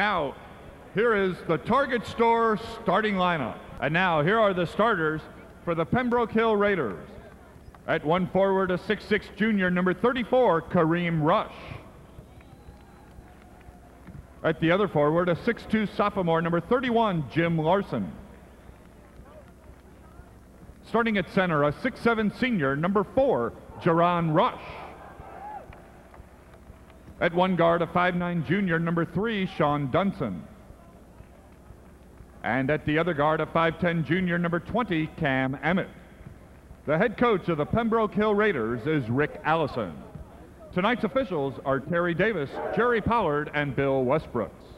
now, here is the Target Store starting lineup. And now, here are the starters for the Pembroke Hill Raiders. At one forward, a 6'6 junior, number 34, Kareem Rush. At the other forward, a 6'2 sophomore, number 31, Jim Larson. Starting at center, a 6'7 senior, number 4, Jaron Rush. At one guard, a five-nine junior, number three, Sean Dunson. And at the other guard, a 5'10 junior, number 20, Cam Emmett. The head coach of the Pembroke Hill Raiders is Rick Allison. Tonight's officials are Terry Davis, Jerry Pollard, and Bill Westbrooks.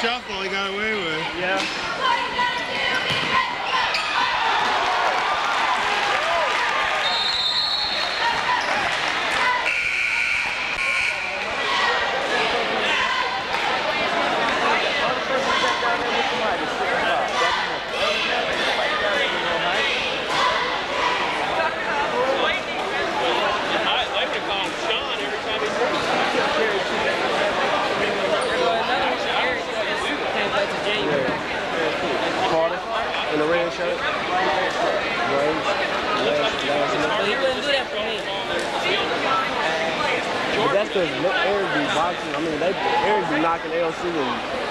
shuffle he got away with. because Eric be boxing. I mean, they Eric be knocking LC and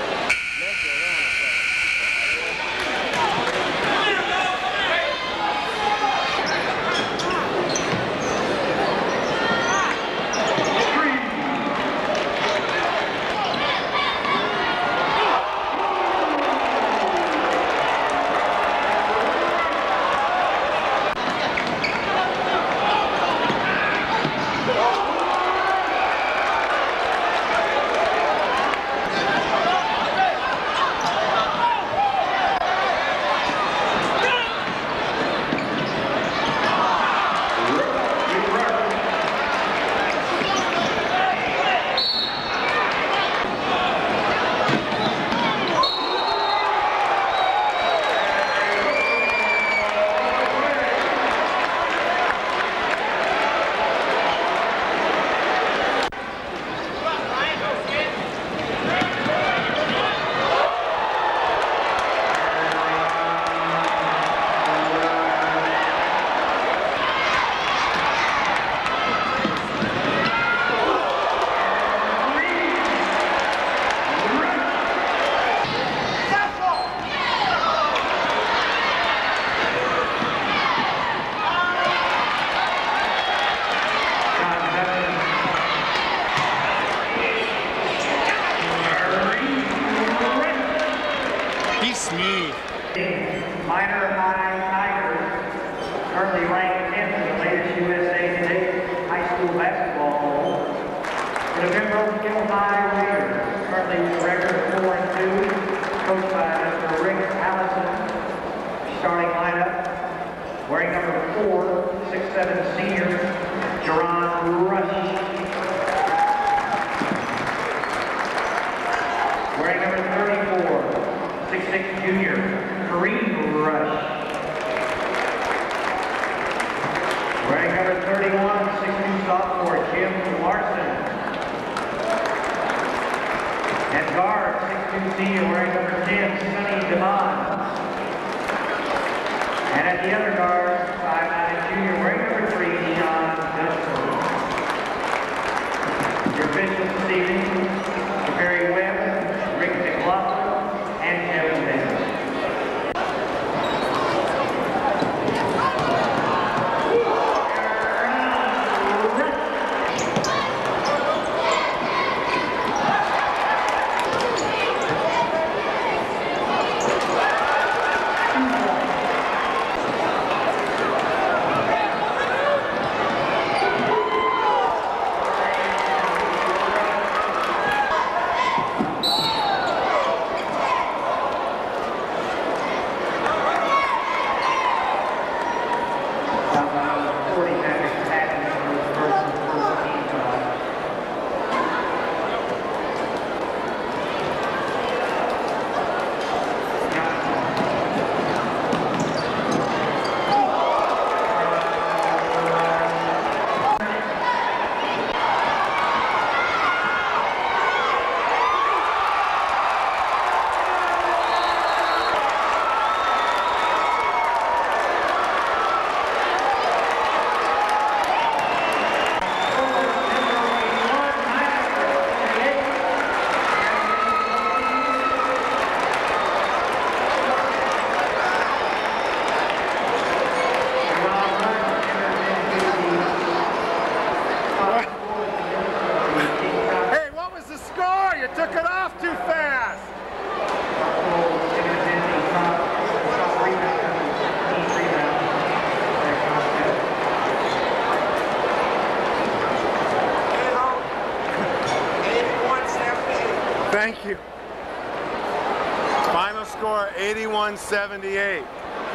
81-78.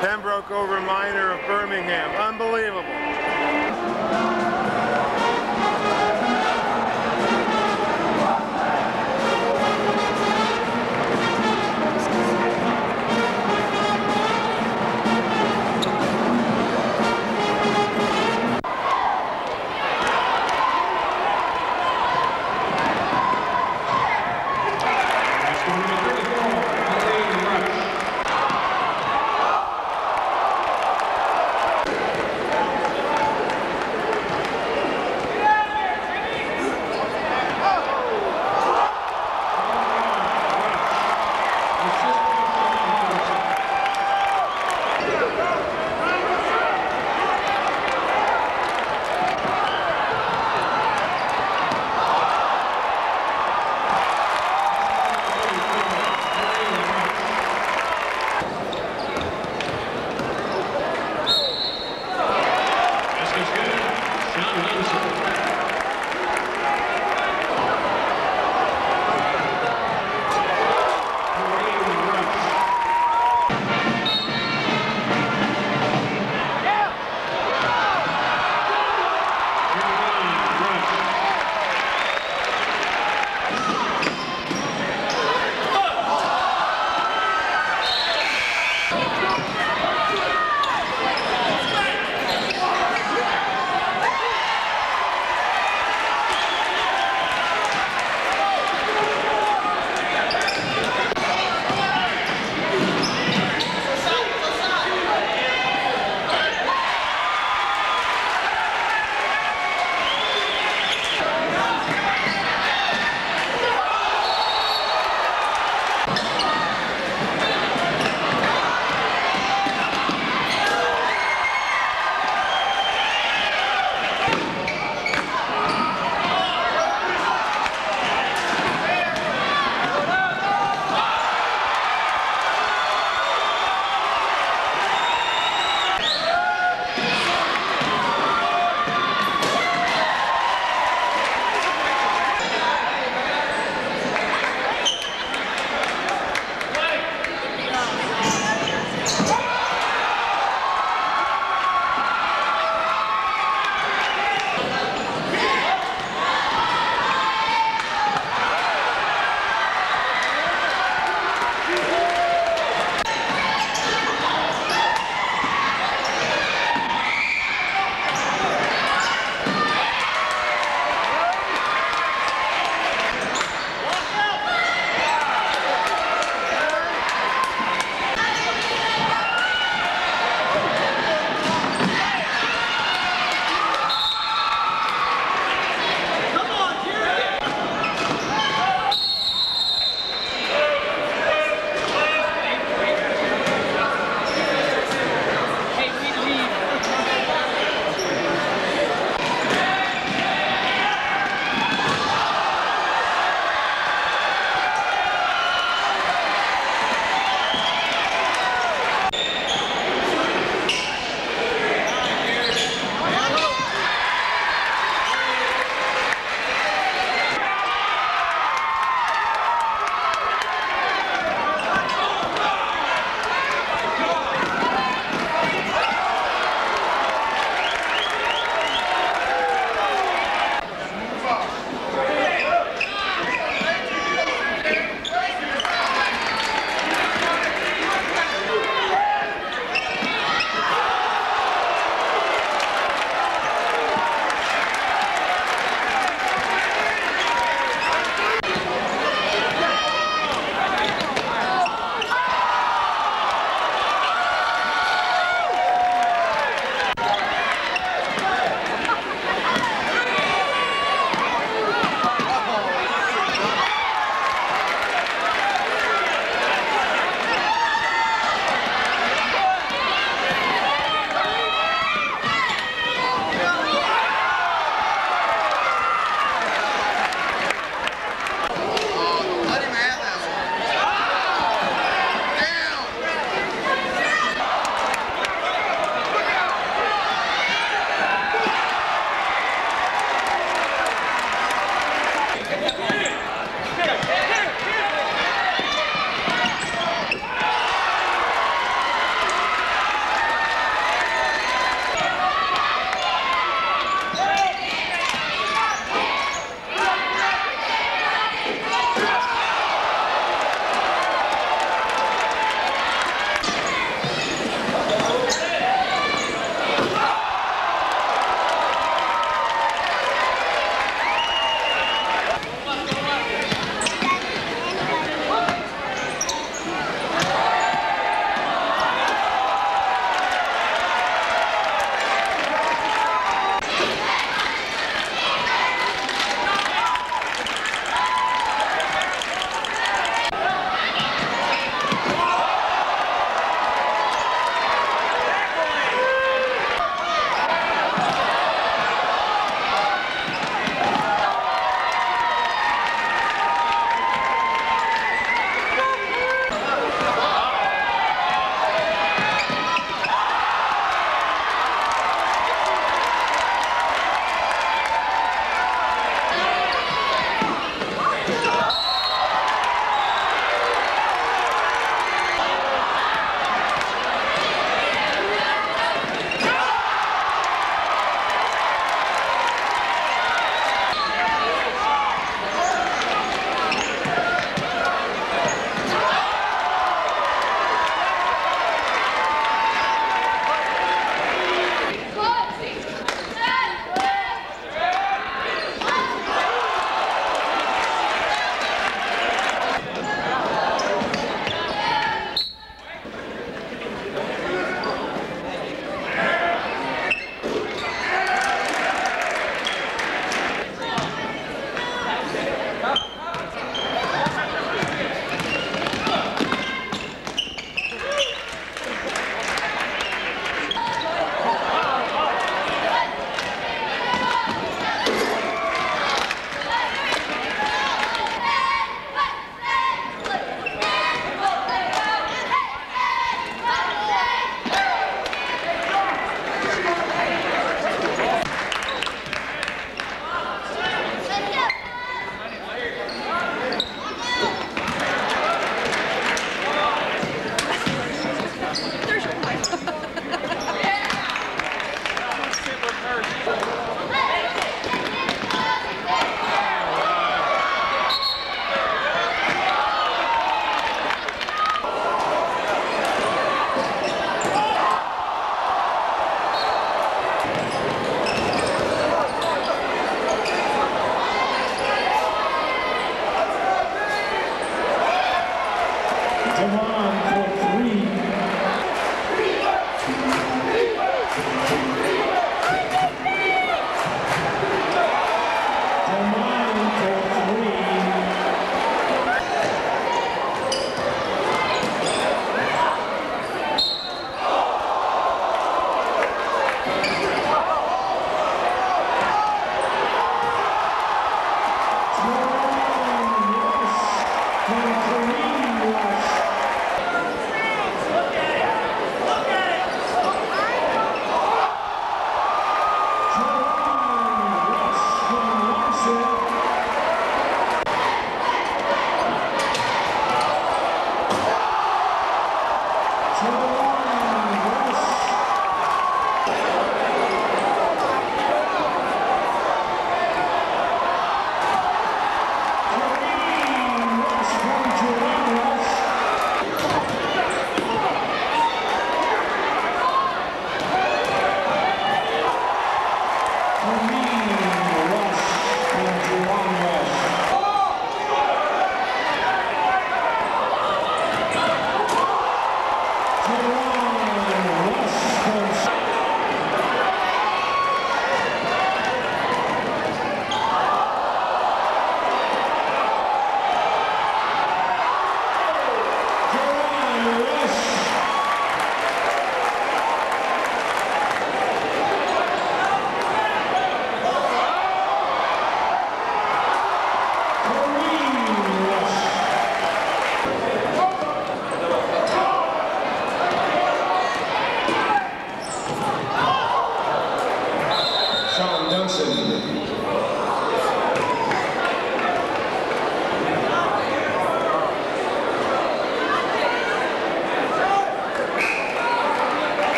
Pembroke over Minor of Birmingham. Unbelievable.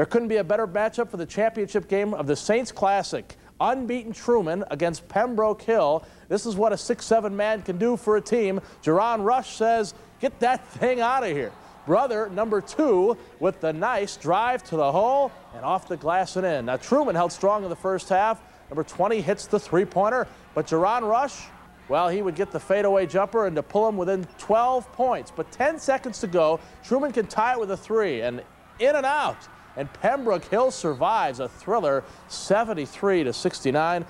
There couldn't be a better matchup for the championship game of the Saints Classic. Unbeaten Truman against Pembroke Hill. This is what a 6'7 man can do for a team. Jaron Rush says, get that thing out of here. Brother, number two, with the nice drive to the hole and off the glass and in. Now, Truman held strong in the first half. Number 20 hits the three-pointer, but Jaron Rush, well, he would get the fadeaway jumper and to pull him within 12 points. But 10 seconds to go, Truman can tie it with a three, and in and out. And Pembroke Hill survives a thriller 73 to 69.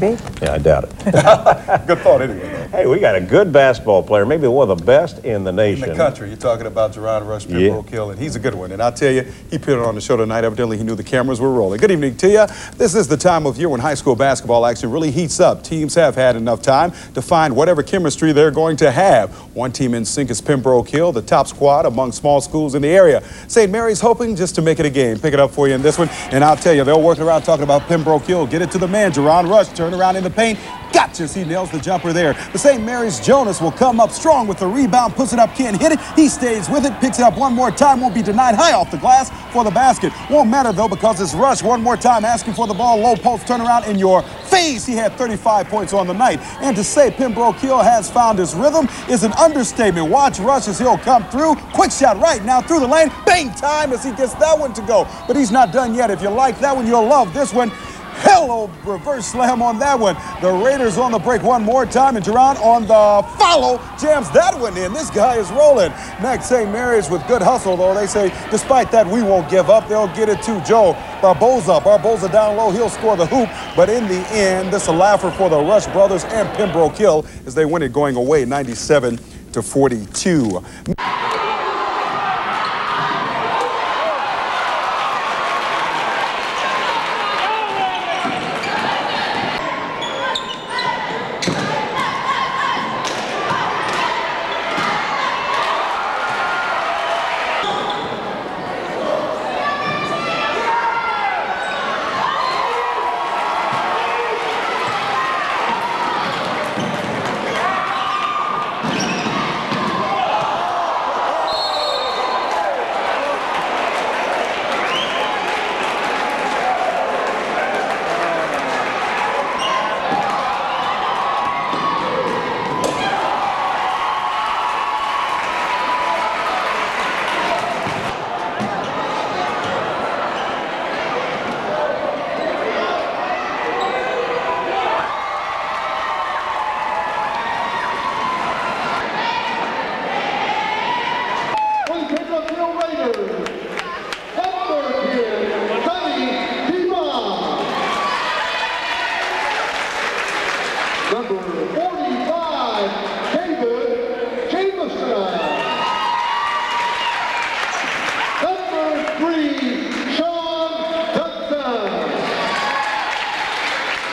Maybe. Yeah, I doubt it. Good thought anyway, though. Hey, we got a good basketball player, maybe one of the best in the nation. In the country, you're talking about Jaron Rush, Yeah. Pembroke Hill, and he's a good one. And I'll tell you, he put it on the show tonight. Evidently, he knew the cameras were rolling. Good evening to you. This is the time of year when high school basketball action really heats up. Teams have had enough time to find whatever chemistry they're going to have. One team in sync is Pembroke Hill, the top squad among small schools in the area. St. Mary's hoping just to make it a game. Pick it up for you in this one. And I'll tell you, they're working around talking about Pembroke Hill. Get it to the man, Jaron Rush. Turn around in the paint. Gotcha. He nails the jumper there. The St. Mary's Jonas will come up strong with the rebound, puts it up, can't hit it. He stays with it, picks it up one more time, won't be denied high off the glass for the basket. Won't matter though because it's Rush one more time asking for the ball, low post turnaround in your face. He had 35 points on the night. And to say Pembroke Hill has found his rhythm is an understatement. Watch Rush as he'll come through. Quick shot right now through the lane. Bang time as he gets that one to go. But he's not done yet. If you like that one, you'll love this one. Hello, reverse slam on that one. The Raiders on the break one more time, and Jaron on the follow jams that one in. This guy is rolling. Next, St. Mary's with good hustle, though. They say, despite that, we won't give up. They'll get it to Joe Barboza. Barboza down low. He'll score the hoop. But in the end, this a laugher for the Rush brothers and Pembroke Hill as they win it going away 97 to 42.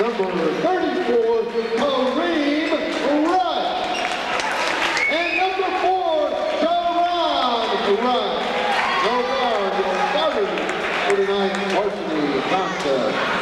number 34, Kareem Rush. And number four, Jaron Rush. No guard, starting for 49, varsity contest.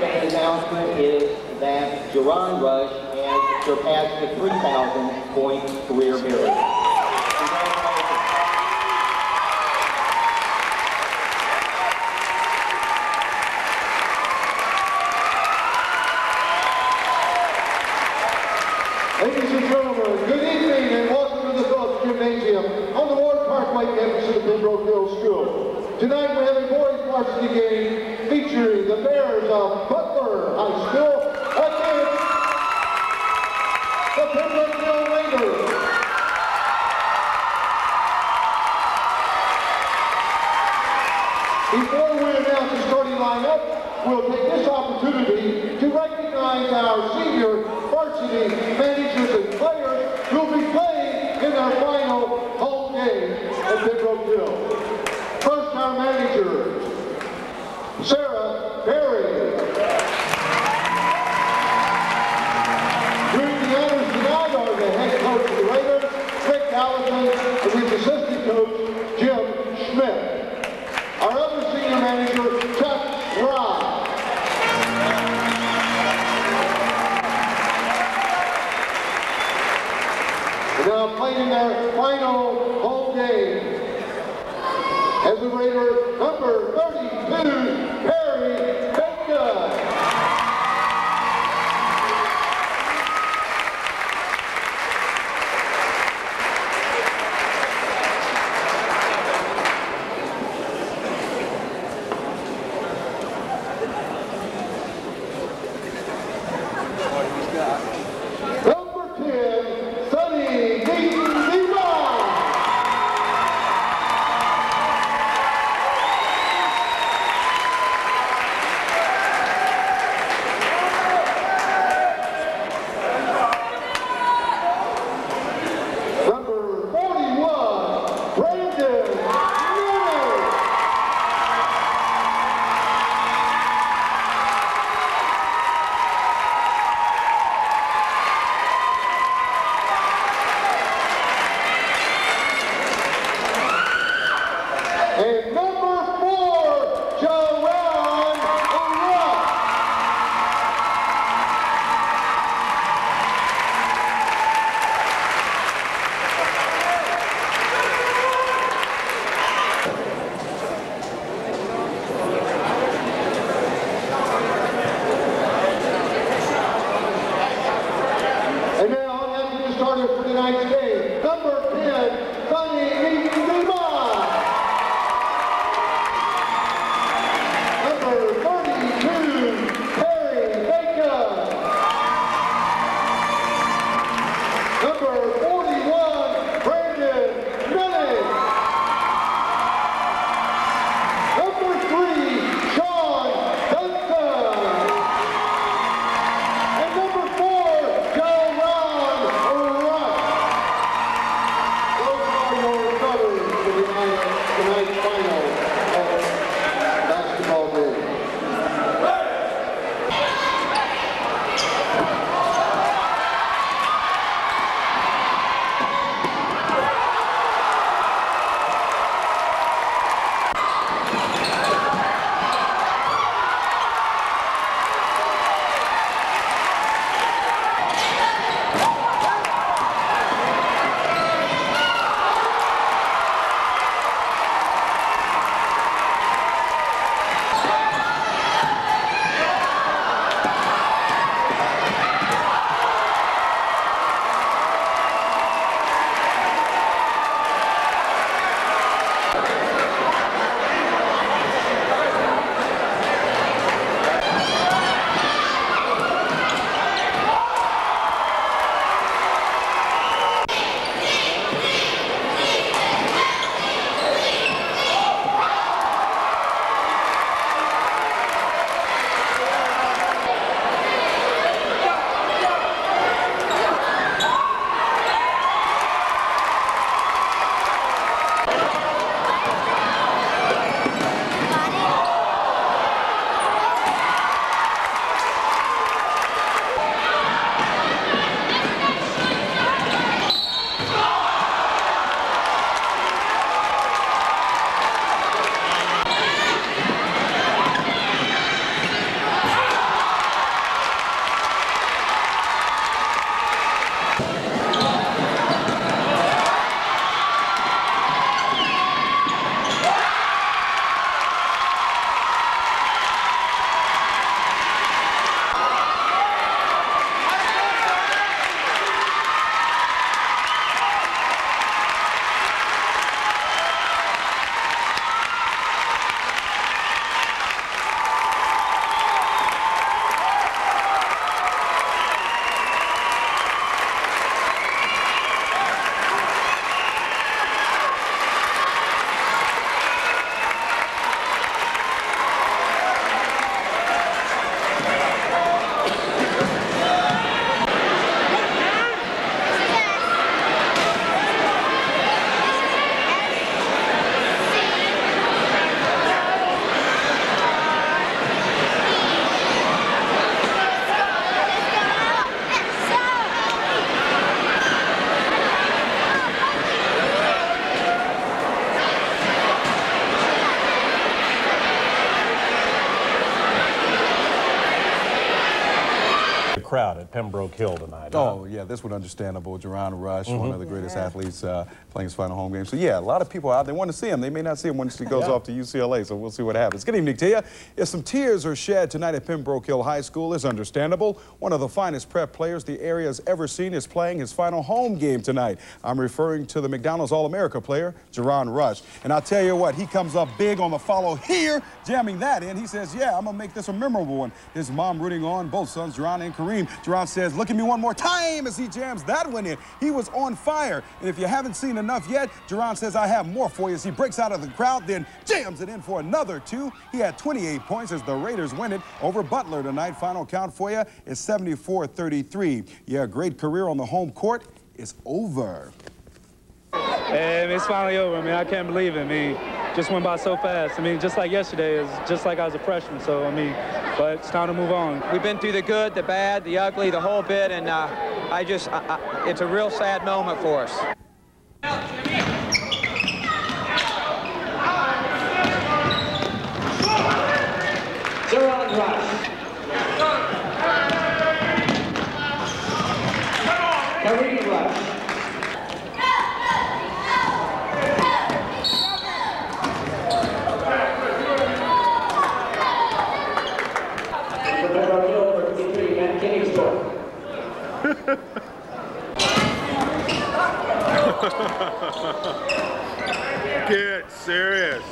second announcement is that Jaron Rush has surpassed the 3,000 point career barrier. Pembroke Hill tonight. huh? Oh, yeah, this one understandable. Jaron Rush, one Mhm. of the greatest Yeah. athletes uh, playing his final home game. So, yeah, a lot of people out there want to see him. They may not see him once he goes Yeah. off to UCLA, so we'll see what happens. Good evening to you. If some tears are shed tonight at Pembroke Hill High School is understandable. One of the finest prep players the area has ever seen is playing his final home game tonight. I'm referring to the McDonald's All-America player, Jaron Rush. And I'll tell you what, he comes up big on the follow here, jamming that in. He says, yeah, I'm going to make this a memorable one. His mom rooting on both sons, Jaron and Kareem. Jaron says, look at me one more time as he jams that one in. He was on fire. And if you haven't seen enough yet, Jaron says, I have more for you as he breaks out of the crowd, then jams it in for another two. He had 28 points as the Raiders win it over Butler tonight. Final count for you is 74-33. Yeah, great career on the home court is over. And it's finally over. I mean, I can't believe it. I mean, just went by so fast. I mean, just like yesterday, it's just like I was a freshman. So, I mean, but it's time to move on. We've been through the good, the bad, the ugly, the whole bit, and uh, I just, I, I, it's a real sad moment for us. Jaron Rush. Kareem Rush. The Pembroke Hill number 53, Matt Kingsborough. Get serious.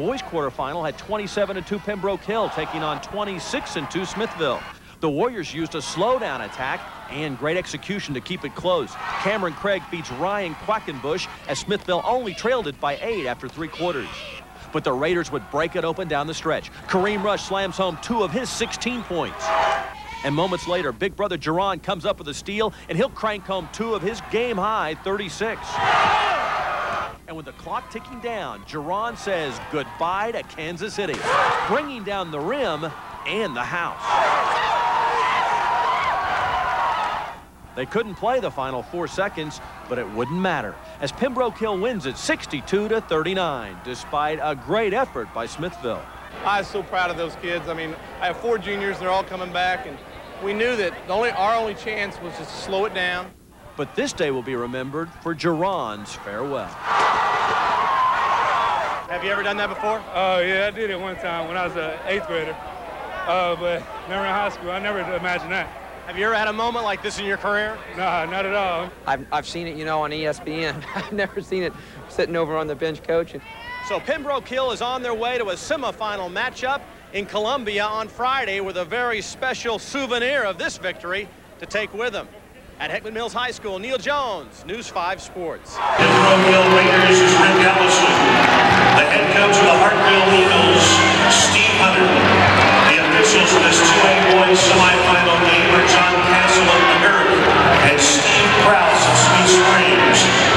Boys quarterfinal had 27 and 2 Pembroke Hill taking on 26 and 2 Smithville. The Warriors used a slowdown attack and great execution to keep it close. Cameron Craig beats Ryan Quackenbush as Smithville only trailed it by eight after three quarters. But the Raiders would break it open down the stretch. Kareem Rush slams home two of his 16 points. And moments later, big brother Jaron comes up with a steal, and he'll crank home two of his game-high 36. And with the clock ticking down, Jaron says goodbye to Kansas City, bringing down the rim and the house. They couldn't play the final four seconds, but it wouldn't matter as Pembroke Hill wins at 62 to 39, despite a great effort by Smithville. I was so proud of those kids. I mean, I have four juniors, they're all coming back, and we knew that the only our only chance was to slow it down. But this day will be remembered for Jaron's farewell. Have you ever done that before? Oh, yeah, I did it one time when I was an eighth grader. Uh, but never in high school. I never imagined that. Have you ever had a moment like this in your career? Nah, not at all. I've, I've seen it, you know, on E ESPN. I've never seen it sitting over on the bench coaching. So Pembroke Hill is on their way to a semifinal matchup in Columbia on Friday with a very special souvenir of this victory to take with them. At Hickman Mills High School, Neil Jones, News 5 Sports. Pembroke Hill Raiders is Rick Ellison. The head coach of the Hartville Eagles, Steve Hunter. The officials for this 2A boys semifinal game are John Castle of American and Steve Krause of Sweet Springs.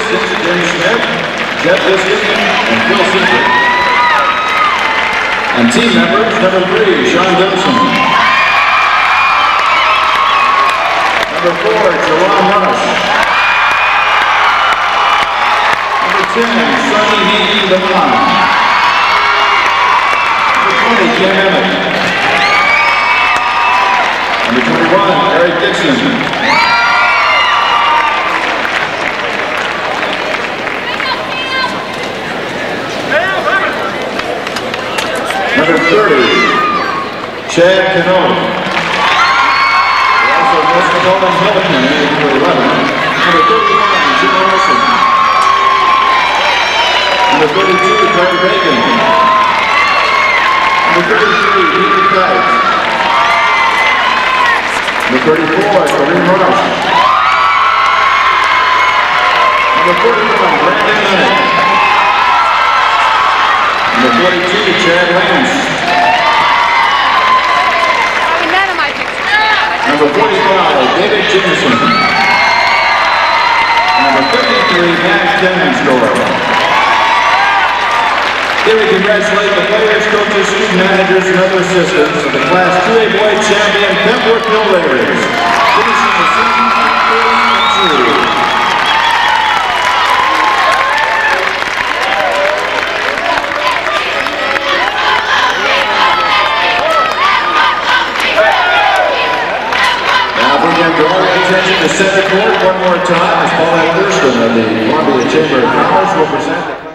Assistants Jim Schmidt, Jeff Liston, and Phil Singer. And team members, number three, Sean Gibson. Number four, Jaron Rush. Number 10, Sonny Haney Devon. Number 20, Cam Emmett. Number 21, Eric Dixon. Number 30, Chad Canone. Also, Most Nolan Pelican, number 11. Number 31, Jim Olson. Number 32, Craig Bacon. Number 33, Peter Kite. Number 34, Kareem Rush. Number 41, Brandon Leonard. Number 42, Chad Lance. Number 45, David Jameson. Number 53, Matt Demensdorf. Here we congratulate the players, coaches, student managers, and other assistants of the Class 2A Boy Champion Pembroke Hill Raiders. Finishing the season at 30 and 2. Now bring your drawing attention to center court one more time as Paul Thurston of the Columbia Chamber of Commerce will present the